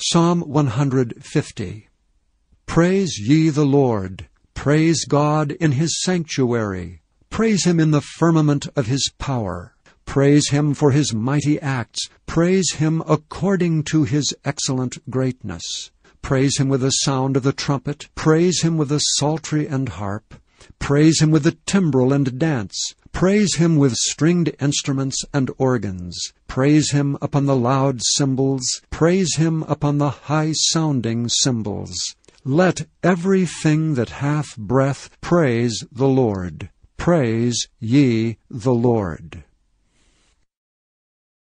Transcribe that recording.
Psalm 150 Praise ye the Lord. Praise God in his sanctuary. Praise him in the firmament of his power. Praise him for his mighty acts. Praise him according to his excellent greatness. Praise him with the sound of the trumpet. Praise him with the psaltery and harp. Praise him with the timbrel and dance. Praise him with stringed instruments and organs. Praise him upon the loud cymbals. Praise him upon the high sounding cymbals. Let everything that hath breath praise the Lord. Praise ye the Lord.